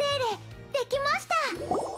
霊できました。